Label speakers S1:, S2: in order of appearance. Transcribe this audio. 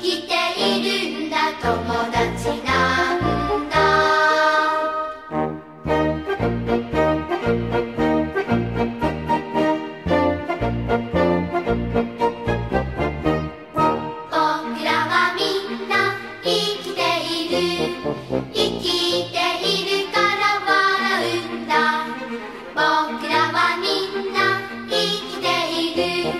S1: きているんだ友達なんだ」「僕らはみんな生きている」「生きているから笑うんだ」「僕らはみんな生きている」